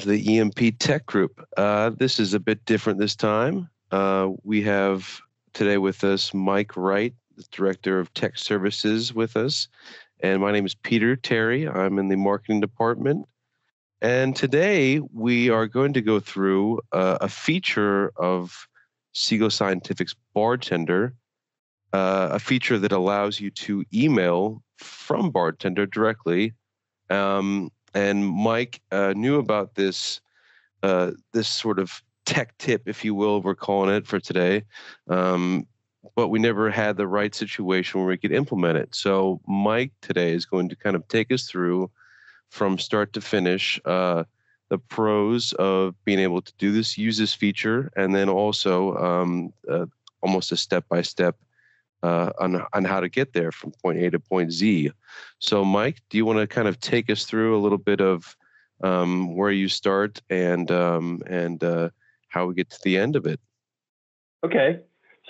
To the EMP Tech Group. Uh, this is a bit different this time. Uh, we have today with us Mike Wright, the Director of Tech Services, with us. And my name is Peter Terry. I'm in the marketing department. And today we are going to go through uh, a feature of Seagull Scientific's Bartender, uh, a feature that allows you to email from Bartender directly. Um, and Mike uh, knew about this uh, this sort of tech tip, if you will, we're calling it for today. Um, but we never had the right situation where we could implement it. So Mike today is going to kind of take us through from start to finish uh, the pros of being able to do this, use this feature, and then also um, uh, almost a step by step uh, on on how to get there from point A to point Z. So, Mike, do you want to kind of take us through a little bit of um, where you start and um, and uh, how we get to the end of it? Okay.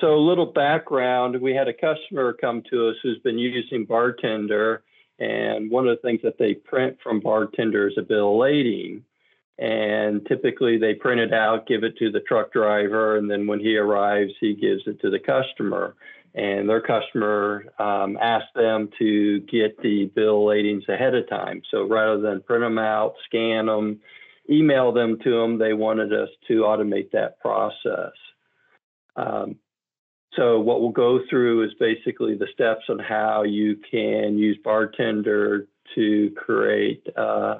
So, a little background: we had a customer come to us who's been using Bartender, and one of the things that they print from Bartender is a bill of lading. And typically, they print it out, give it to the truck driver, and then when he arrives, he gives it to the customer and their customer um, asked them to get the bill ladings ahead of time. So rather than print them out, scan them, email them to them, they wanted us to automate that process. Um, so what we'll go through is basically the steps on how you can use Bartender to create uh,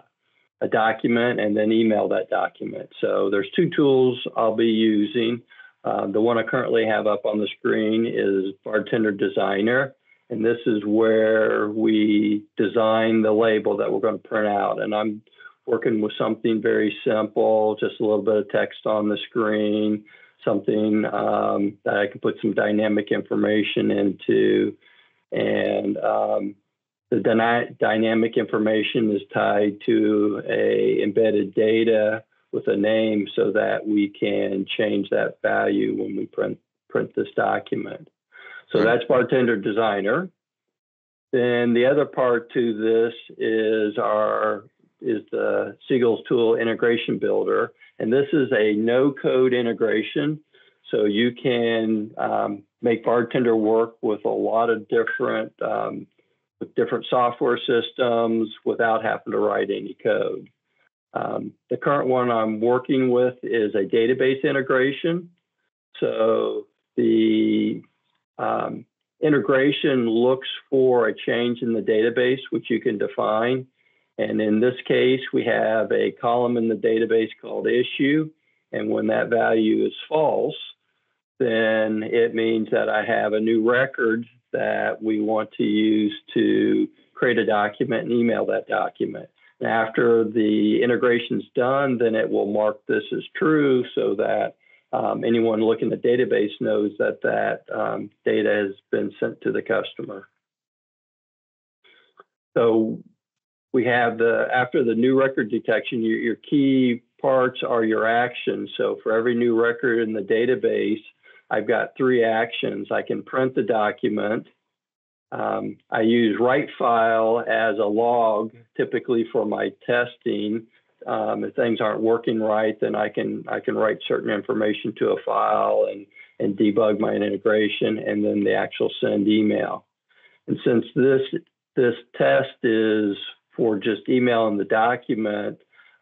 a document and then email that document. So there's two tools I'll be using. Uh, the one I currently have up on the screen is Bartender Designer, and this is where we design the label that we're going to print out. And I'm working with something very simple, just a little bit of text on the screen, something um, that I can put some dynamic information into. And um, the dyna dynamic information is tied to a embedded data with a name so that we can change that value when we print print this document. So that's Bartender Designer. Then the other part to this is our is the Seagull's Tool Integration Builder, and this is a no-code integration. So you can um, make Bartender work with a lot of different um, with different software systems without having to write any code. Um, the current one I'm working with is a database integration. So the um, integration looks for a change in the database, which you can define. And in this case, we have a column in the database called issue. And when that value is false, then it means that I have a new record that we want to use to create a document and email that document. After the integration is done, then it will mark this as true so that um, anyone looking at the database knows that that um, data has been sent to the customer. So we have the, after the new record detection, your, your key parts are your actions. So for every new record in the database, I've got three actions. I can print the document, um, I use write file as a log typically for my testing. Um, if things aren't working right, then I can I can write certain information to a file and and debug my integration, and then the actual send email. And since this this test is for just emailing the document,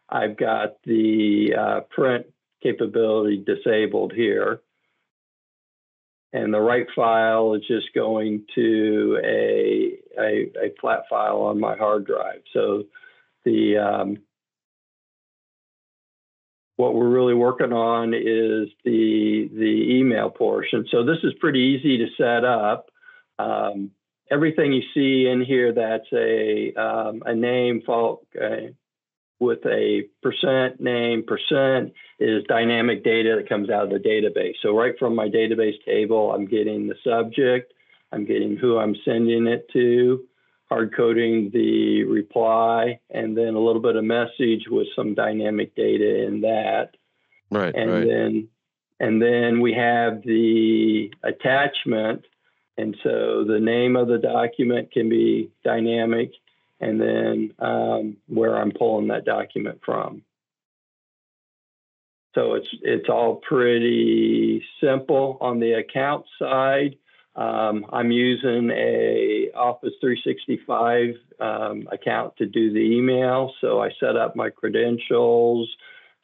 I've got the uh, print capability disabled here and the write file is just going to a, a, a flat file on my hard drive. So the um, what we're really working on is the the email portion. So this is pretty easy to set up. Um, everything you see in here that's a um, a name, fault, uh, with a percent name, percent is dynamic data that comes out of the database. So right from my database table, I'm getting the subject, I'm getting who I'm sending it to, hard coding the reply, and then a little bit of message with some dynamic data in that. Right. And right. then and then we have the attachment. And so the name of the document can be dynamic and then um, where I'm pulling that document from. So it's it's all pretty simple on the account side. Um, I'm using a Office 365 um, account to do the email. So I set up my credentials,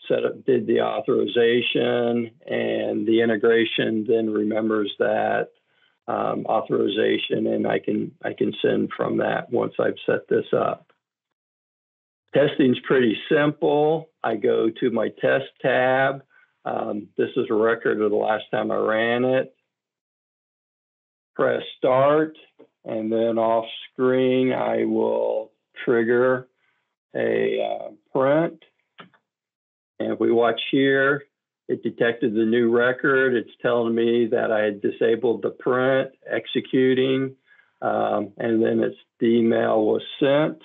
set up, did the authorization, and the integration then remembers that um, authorization, and I can I can send from that once I've set this up. Testing's pretty simple. I go to my test tab. Um, this is a record of the last time I ran it. Press start, and then off screen, I will trigger a uh, print. And if we watch here, it detected the new record. It's telling me that I had disabled the print, executing, um, and then it's the email was sent.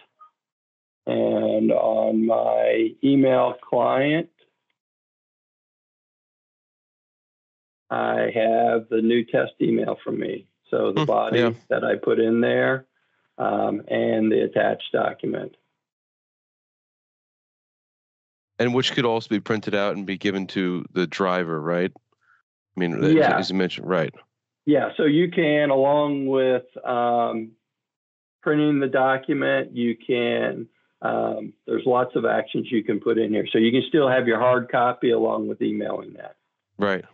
And on my email client, I have the new test email from me. So the Hmm, body yeah. that I put in there um, and the attached document. And which could also be printed out and be given to the driver, right? I mean, as- as you mentioned, right. Yeah, so you can, along with um, printing the document, you can, um, there's lots of actions you can put in here. So you can still have your hard copy along with emailing that. Right.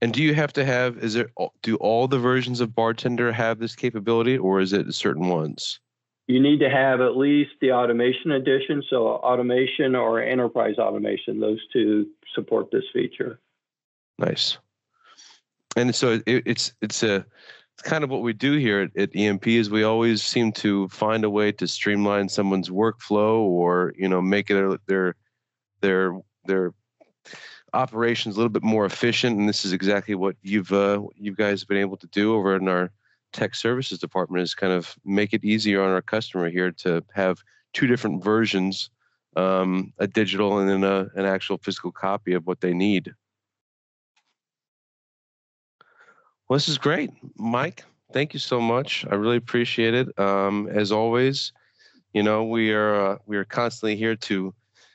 And do you have to have, is there, do all the versions of Bartender have this capability or is it certain ones? You need to have at least the automation edition. So automation or enterprise automation, those two support this feature. Nice. And so it, it's, it's a, it's kind of what we do here at, at EMP is we always seem to find a way to streamline someone's workflow or, you know, make their, their, their, their operations a little bit more efficient. And this is exactly what you've, uh, you guys have been able to do over in our tech services department is kind of make it easier on our customer here to have two different versions, um, a digital and then a, an actual physical copy of what they need. Well, this is great, Mike. Thank you so much. I really appreciate it. Um, as always, you know we are uh, we are constantly here to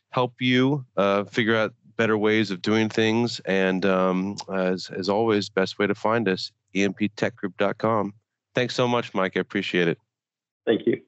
help you uh, figure out better ways of doing things. And um, as as always, best way to find us emptechgroup.com. Thanks so much, Mike. I appreciate it. Thank you.